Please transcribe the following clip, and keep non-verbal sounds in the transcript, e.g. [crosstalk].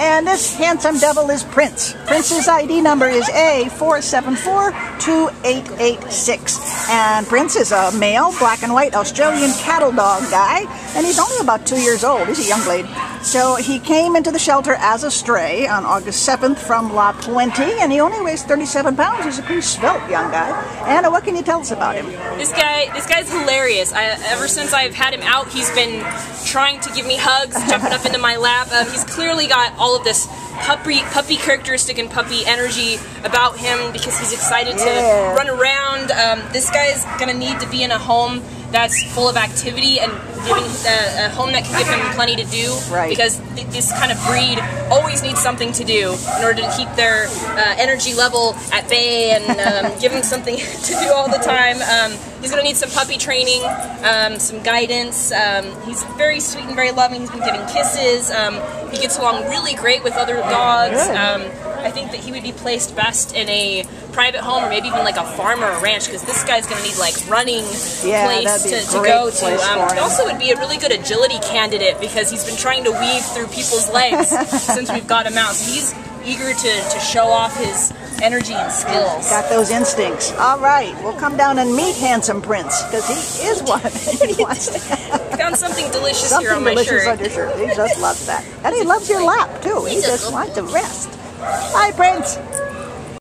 And this handsome devil is Prince. Prince's ID number is A4742886. And Prince is a male, black and white Australian cattle dog guy. And he's only about two years old. He's a young blade. So he came into the shelter as a stray on August 7th from La Puente. And he only weighs 37 pounds. He's a pretty svelte young guy. Anna, what can you tell us about him? This guy, this guy's hilarious. I, ever since I've had him out, he's been trying to give me hugs, jumping up into my lap. Um, he's clearly got all of this puppy puppy characteristic and puppy energy about him because he's excited to Yeah. run around. Um, this guy's gonna need to be in a home that's full of activity and giving uh, a home that can give him plenty to do. Right. Because th- this kind of breed always needs something to do in order to keep their uh, energy level at bay and [laughs] um, give them something [laughs] to do all the time. Um, he's going to need some puppy training, um, some guidance. Um, he's very sweet and very loving. He's been giving kisses. Um, he gets along really great with other dogs. I think that he would be placed best in a private home or maybe even like a farm or a ranch because this guy's going to need like running Yeah, place that'd be a to, to go to. Um, he also would be a really good agility candidate because he's been trying to weave through people's legs [laughs] since we've got him out. So he's eager to, to show off his energy and skills. Got those instincts. All right, we'll come down and meet Handsome Prince because he is one. [laughs] he wants [laughs] found something delicious here something on my delicious shirt. on your shirt. He just loves that, and he loves your lap too. He just wants to rest. Hi, Prince.